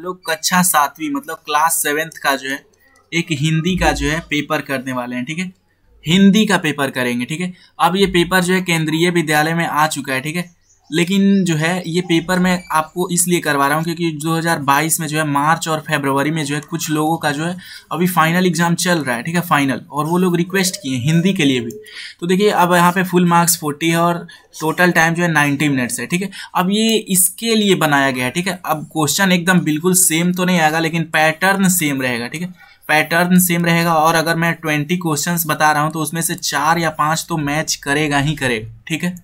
हम लोग कक्षा सातवीं मतलब क्लास सेवेंथ का जो है, एक हिंदी का जो है पेपर करने वाले हैं, ठीक है? हिंदी का पेपर करेंगे, ठीक है? अब ये पेपर जो है केंद्रीय विद्यालय में आ चुका है, ठीक है? लेकिन जो है, ये पेपर मैं आपको इसलिए करवा रहा हूँ क्योंकि 2022 में जो है, मार्च और फेबरवरी में जो है, कुछ लोगों का जो है, अभी फाइनल एग्ज़ाम चल रहा है, ठीक है फाइनल और वो लोग रिक्वेस्ट किए हिंदी के लिए भी। तो देखिए, अब यहाँ पे फुल मार्क्स फोर्टी है और टोटल टाइम जो है नाइन्टी मिनट्स है, ठीक है। अब ये इसके लिए बनाया गया है, ठीक है। अब क्वेश्चन एकदम बिल्कुल सेम तो नहीं आएगा, लेकिन पैटर्न सेम रहेगा, ठीक है। पैटर्न सेम रहेगा और अगर मैं ट्वेंटी क्वेश्चंस बता रहा हूँ तो उसमें से चार या पाँच तो मैच करेगा ही करेगा, ठीक है।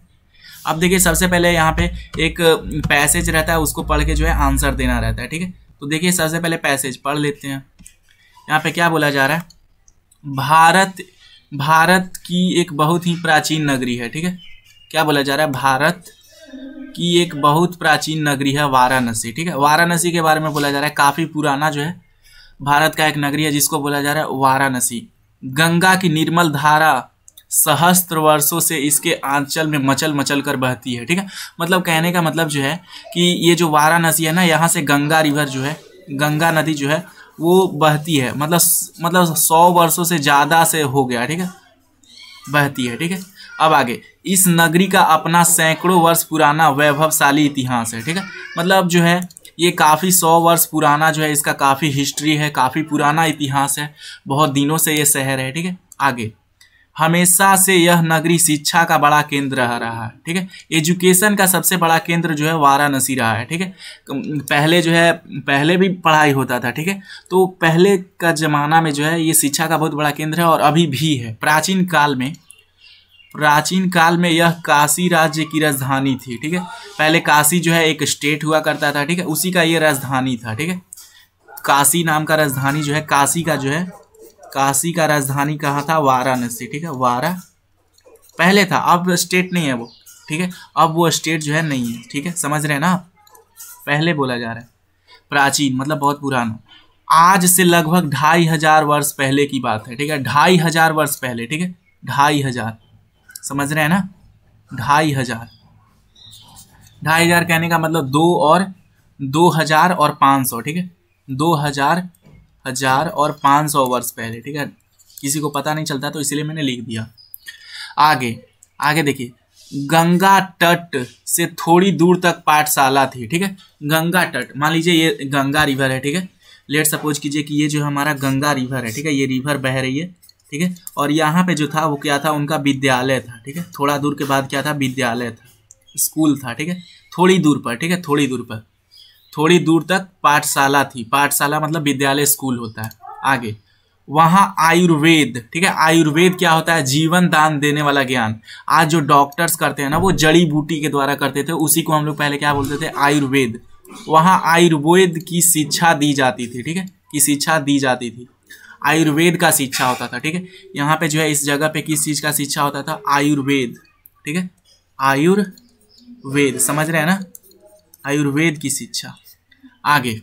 अब देखिए, सबसे पहले यहाँ पे एक पैसेज रहता है, उसको पढ़ के जो है आंसर देना रहता है, ठीक है? तो देखिए, सबसे पहले पैसेज पढ़ लेते हैं। यहाँ पे क्या बोला जा रहा है? भारत भारत की एक बहुत ही प्राचीन नगरी है, ठीक है? क्या बोला जा रहा है? भारत की एक बहुत प्राचीन नगरी है वाराणसी, ठीक है? वाराणसी के बारे में बोला जा रहा है, काफ़ी पुराना जो है, भारत का एक नगरी है, जिसको बोला जा रहा है वाराणसी। गंगा की निर्मल धारा सहस्त्र वर्षों से इसके आंचल में मचल मचल कर बहती है, ठीक है? मतलब कहने का मतलब जो है कि ये जो वाराणसी है ना, यहाँ से गंगा रिवर जो है, गंगा नदी जो है, वो बहती है। मतलब मतलब सौ वर्षों से ज़्यादा से हो गया, ठीक है? बहती है, ठीक है? अब आगे, इस नगरी का अपना सैकड़ों वर्ष पुराना वैभवशाली इतिहास है, ठीक है? मतलब जो है, ये काफ़ी सौ वर्ष पुराना जो है, इसका काफ़ी हिस्ट्री है, काफ़ी पुराना इतिहास है। बहुत दिनों से ये शहर है, ठीक है? आगे। हमेशा से यह नगरी शिक्षा का बड़ा केंद्र रह रहा है, ठीक है? एजुकेशन का सबसे बड़ा केंद्र जो है वाराणसी रहा है, ठीक है? पहले जो है, पहले भी पढ़ाई होता था, ठीक है? तो पहले का ज़माना में जो है, ये शिक्षा का बहुत बड़ा केंद्र है और अभी भी है। प्राचीन काल में, प्राचीन काल में यह काशी राज्य की राजधानी थी, ठीक है? पहले काशी जो है एक स्टेट हुआ करता था, ठीक है? उसी का ये राजधानी था, ठीक है? काशी नाम का राजधानी जो है, काशी का जो है काशी का राजधानी कहाँ था? वाराणसी, ठीक है? वारा पहले था, अब स्टेट नहीं है वो, ठीक है? अब वो स्टेट जो है नहीं है, ठीक है? समझ रहे हैं ना पहले बोला जा रहा है, प्राचीन मतलब बहुत पुराना। आज से लगभग ढाई हज़ार वर्ष पहले की बात है, ठीक है? ढाई हज़ार वर्ष पहले, ठीक है? ढाई हज़ार, समझ रहे हैं ना? ढाई हज़ार। ढाई हज़ार कहने का मतलब दो और, दो हज़ार और पाँच सौ, ठीक है? दो हज़ार हज़ार और पाँच सौ वर्ष पहले, ठीक है? किसी को पता नहीं चलता तो इसलिए मैंने लिख दिया। आगे आगे देखिए। गंगा तट से थोड़ी दूर तक पाठशाला थी, ठीक है? गंगा तट, मान लीजिए ये गंगा रिवर है, ठीक है? लेट सपोज़ कीजिए कि ये जो हमारा गंगा रिवर है, ठीक है? ये रिवर बह रही है, ठीक है? और यहाँ पे जो था, वो क्या था? उनका विद्यालय था, ठीक है? थोड़ा दूर के बाद क्या था? विद्यालय था, स्कूल था, ठीक है? थोड़ी दूर पर, ठीक है? थोड़ी दूर पर। थोड़ी दूर तक पाठशाला थी। पाठशाला मतलब विद्यालय स्कूल होता है, आगे। वहाँ आयुर्वेद, ठीक है? आयुर्वेद क्या होता है? जीवन दान देने वाला ज्ञान। आज जो डॉक्टर्स करते हैं ना, वो जड़ी बूटी के द्वारा करते थे, उसी को हम लोग पहले क्या बोलते थे? आयुर्वेद। वहाँ आयुर्वेद की शिक्षा दी जाती थी, ठीक है? की शिक्षा दी जाती थी। आयुर्वेद का शिक्षा होता था, ठीक है? यहाँ पे जो है, इस जगह पे किस चीज़ का शिक्षा होता था? आयुर्वेद, ठीक है? आयुर्वेद, समझ रहे हैं ना? आयुर्वेद की शिक्षा। आगे।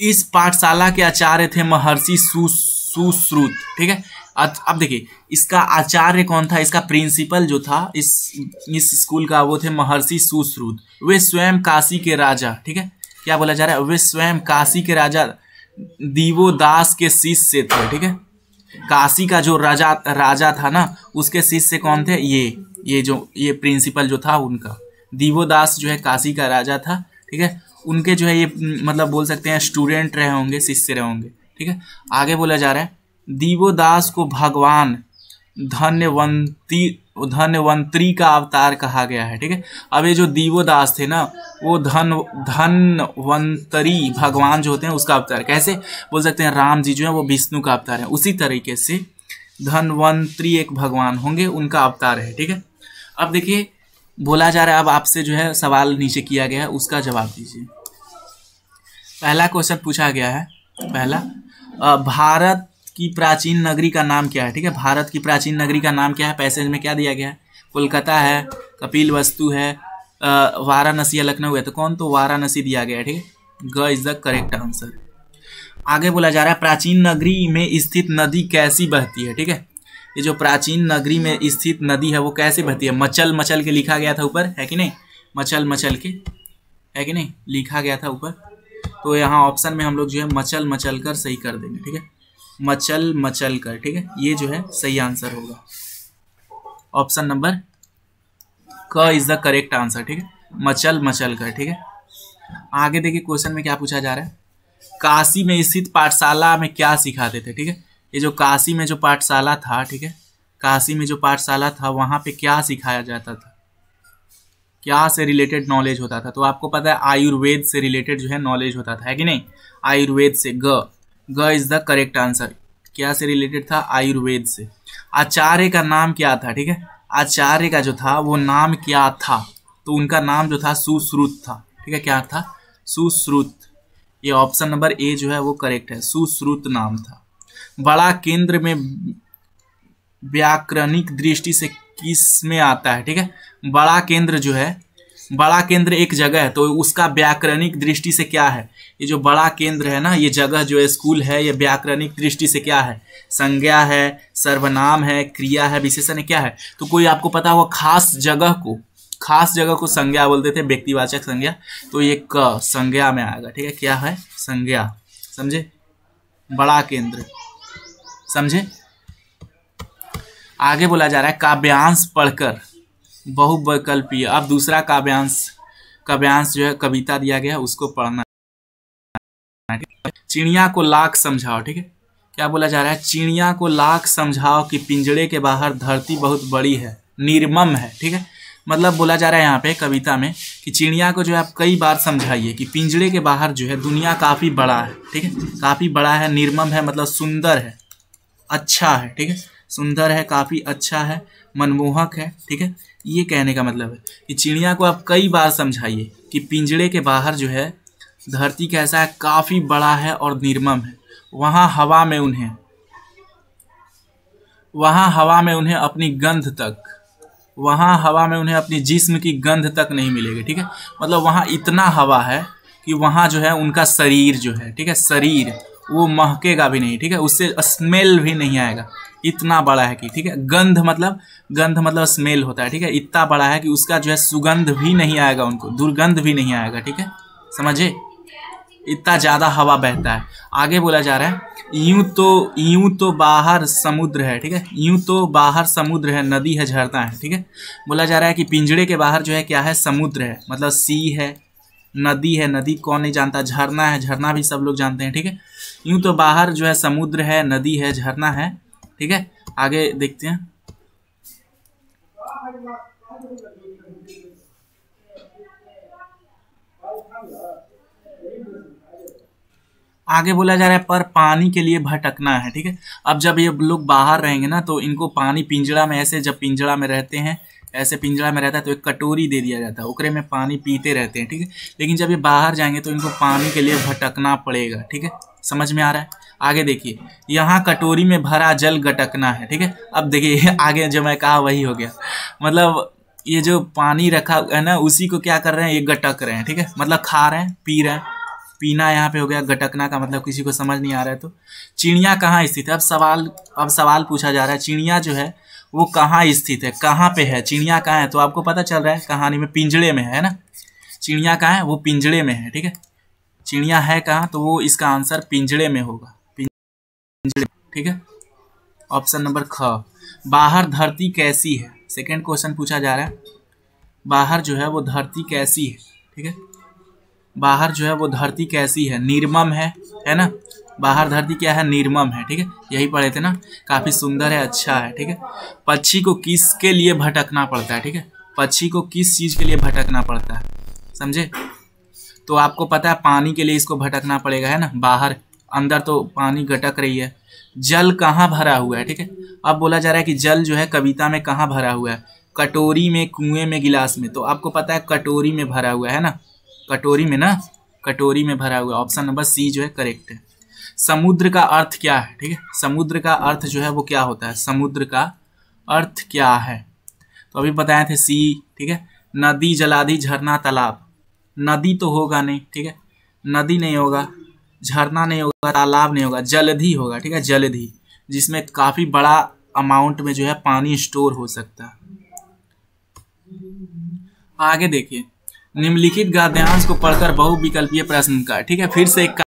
इस पाठशाला के आचार्य थे महर्षि सुश्रुत, ठीक है? अब देखिए, इसका आचार्य कौन था? इसका प्रिंसिपल जो था, इस इस स्कूल का वो थे महर्षि सुश्रुत। वे स्वयं काशी के राजा, ठीक है? क्या बोला जा रहा है? वे स्वयं काशी के राजा दीवोदास के शिष्य थे, ठीक है? काशी का जो राजा राजा था ना, उसके शिष्य कौन थे? ये ये जो, ये प्रिंसिपल जो था उनका। दीवोदास जो है काशी का राजा था, ठीक है? उनके जो है ये मतलब बोल सकते हैं स्टूडेंट रहे होंगे, शिष्य रहे होंगे, ठीक है? आगे बोला जा रहा है, दीवोदास को भगवान धन्यवंती, धन्यवंतरी का अवतार कहा गया है, ठीक है? अब ये जो दीवोदास थे ना, वो धन, धनवंतरी भगवान जो होते हैं, उसका अवतार कैसे? बोल सकते हैं राम जी जो है, वो विष्णु का अवतार है। उसी तरीके से धनवंतरी एक भगवान होंगे, उनका अवतार है, ठीक है? अब देखिए बोला जा रहा है, अब आपसे जो है सवाल नीचे किया गया है, उसका जवाब दीजिए। पहला क्वेश्चन पूछा गया है, पहला। भारत की प्राचीन नगरी का नाम क्या है? ठीक है, भारत की प्राचीन नगरी का नाम क्या है? पैसेज में क्या दिया गया है? कोलकाता है, कपिल वस्तु है वाराणसी या लखनऊ है तो कौन तो वाराणसी दिया गया है, ठीक है? ग इज़ द करेक्ट आंसर आगे बोला जा रहा है, प्राचीन नगरी में स्थित नदी कैसी बहती है, ठीक है? ये जो प्राचीन नगरी में स्थित नदी है वो कैसे बहती है? मचल मचल के लिखा गया था ऊपर है कि नहीं? मचल मचल के है कि नहीं? लिखा गया था ऊपर। तो यहाँ ऑप्शन में हम लोग जो है मचल मचल कर सही कर देंगे ठीक है? मचल मचल कर ठीक है? ये जो है सही आंसर होगा। ऑप्शन नंबर क इज़ द करेक्ट आंसर ठीक है? मचल मचल कर ठीक है? आगे देखिए क्वेश्चन में क्या पूछा जा रहा है? काशी में स्थित पाठशाला में क्या सिखाते थे ठीक है? ये जो काशी में जो पाठशाला था, ठीक है? काशी में जो पाठशाला था, वहाँ पे क्या सिखाया जाता था? क्या से रिलेटेड नॉलेज होता था? तो आपको पता है, आयुर्वेद से रिलेटेड जो है नॉलेज होता था, है कि नहीं? आयुर्वेद से, ग। ग इज़ द करेक्ट आंसर क्या से रिलेटेड था? आयुर्वेद से। आचार्य का नाम क्या था, ठीक है? आचार्य का जो था, वो नाम क्या था? तो उनका नाम जो था, सुश्रुत था, ठीक है? क्या था? सुश्रुत। ये ऑप्शन नंबर ए जो है, वो करेक्ट है। सुश्रुत नाम था। बड़ा केंद्र में व्याकरणिक दृष्टि से किसमें आता है, ठीक है? बड़ा केंद्र जो है, बड़ा केंद्र एक जगह है तो उसका व्याकरणिक दृष्टि से क्या है? ये जो बड़ा केंद्र है ना, ये जगह जो है, स्कूल है, ये व्याकरणिक दृष्टि से क्या है? संज्ञा है, सर्वनाम है, क्रिया है, विशेषण है, क्या है? तो कोई आपको पता होगा, खास जगह को, खास जगह को संज्ञा बोलते थे व्यक्तिवाचक संज्ञा तो ये क संज्ञा में आएगा, ठीक है? क्या है? संज्ञा, समझे? बड़ा केंद्र। समझे? आगे बोला जा रहा है, काव्यांश पढ़कर, बहुवैकल्पीय। अब दूसरा काव्यांश काव्यांश जो है, कविता दिया गया, उसको पढ़ना चिड़िया को लाख समझाओ, ठीक है? क्या बोला जा रहा है? चिड़िया को लाख समझाओ कि पिंजड़े के बाहर धरती बहुत बड़ी है, निर्मम है, ठीक है? मतलब बोला जा रहा है यहाँ पे कविता में कि चिड़िया को जो है, आप कई बार समझाइए कि पिंजड़े के बाहर जो है, दुनिया काफ़ी बड़ा है, ठीक है? काफ़ी बड़ा है, निर्मम है मतलब सुंदर है। अच्छा है, ठीक है? सुंदर है, काफ़ी अच्छा है, मनमोहक है, ठीक है? ये कहने का मतलब है कि चिड़िया को आप कई बार समझाइए कि पिंजड़े के बाहर जो है, धरती कैसा है, काफ़ी बड़ा है और निर्मम है। वहाँ हवा में उन्हें, वहाँ हवा में उन्हें अपनी गंध तक, वहाँ हवा में उन्हें अपनी जिस्म की गंध तक नहीं मिलेगी, ठीक है? मतलब वहाँ इतना हवा है कि वहाँ जो है उनका शरीर जो है, ठीक है? शरीर वो महकेगा भी नहीं, ठीक है? उससे स्मेल भी नहीं आएगा। इतना बड़ा है कि, ठीक है? गंध मतलब गंध मतलब स्मेल होता है, ठीक है? इतना बड़ा है कि उसका जो है सुगंध भी नहीं आएगा उनको, दुर्गंध भी नहीं आएगा, ठीक है? समझे? इतना ज़्यादा हवा बहता है। आगे बोला जा रहा है, यूँ तो यूँ तो बाहर समुद्र है, ठीक है? यूँ तो बाहर समुद्र है, नदी है, झरना है, ठीक है? बोला जा रहा है कि पिंजड़े के बाहर जो है क्या है? समुद्र है मतलब सी है, नदी है, नदी कौन नहीं जानता? झरना है, झरना भी सब लोग जानते हैं, ठीक है? यूँ तो बाहर जो है समुद्र है, नदी है, झरना है, ठीक है? आगे देखते हैं। आगे बोला जा रहा है, पर पानी के लिए भटकना है, ठीक है? अब जब ये लोग बाहर रहेंगे ना तो इनको पानी पिंजड़ा में, ऐसे जब पिंजड़ा में रहते हैं, ऐसे पिंजड़ा में रहता है तो एक कटोरी दे दिया जाता है। उकरे में पानी पीते रहते हैं, ठीक है? लेकिन जब ये बाहर जाएँगे तो इनको पानी के लिए भटकना पड़ेगा, ठीक है? समझ में आ रहा है? आगे देखिए, यहाँ कटोरी में भरा जल गटकना है, ठीक है? अब देखिए, आगे जो मैं कहा, वही हो गया। मतलब ये जो पानी रखा है ना, उसी को क्या कर रहे हैं? ये गटक रहे हैं, ठीक है? मतलब खा रहे हैं, पी रहे हैं। पीना यहाँ पे हो गया, गटकना का मतलब किसी को समझ नहीं आ रहा है तो। चिड़िया कहाँ स्थित है? अब सवाल अब सवाल पूछा जा रहा है, चिड़िया जो है, वो कहाँ स्थित है? कहाँ पे है? चिड़िया कहाँ है? तो आपको पता चल रहा है, कहानी में पिंजड़े में है ना? चिड़िया कहाँ है? वो पिंजड़े में है, ठीक है? चिड़िया है कहाँ तो वो इसका आंसर पिंजड़े में होगा। पिंजड़े, ठीक है? ऑप्शन नंबर ख। बाहर धरती कैसी है? सेकेंड क्वेश्चन पूछा जा रहा है। बाहर जो है वो धरती कैसी है? ठीक है? बाहर जो है वो धरती कैसी है? निर्मम है है ना? बाहर धरती क्या है? निर्मम है, ठीक है? यही पढ़े थे ना? काफ़ी सुंदर है अच्छा है, ठीक है? पक्षी को किसके लिए भटकना पड़ता है, ठीक है? पक्षी को किस चीज़ के लिए भटकना पड़ता है, समझे? तो आपको पता है पानी के लिए इसको भटकना पड़ेगा, है ना? बाहर, अंदर तो पानी गटक रही है। जल कहाँ भरा हुआ है, ठीक है? अब बोला जा रहा है कि जल जो है कविता में कहाँ भरा हुआ है? कटोरी में, कुएँ में, गिलास में। तो आपको पता है कटोरी में भरा हुआ है ना? कटोरी में ना? कटोरी में भरा हुआ ऑप्शन नंबर सी जो है करेक्ट है। समुद्र का अर्थ क्या है, ठीक है? समुद्र का अर्थ जो है वो क्या होता है? समुद्र का अर्थ क्या है? तो अभी बताए थे सी, ठीक है? नदी जलाधि झरना, तालाब। नदी तो होगा नहीं, ठीक है? नदी नहीं होगा, झरना नहीं होगा, तालाब नहीं होगा, जलधि होगा, ठीक है? जलधि, जिसमें काफ़ी बड़ा अमाउंट में जो है पानी स्टोर हो सकता है। आगे देखिए, निम्नलिखित गद्यांश को पढ़कर बहुविकल्पीय प्रश्न का, ठीक है? फिर से एक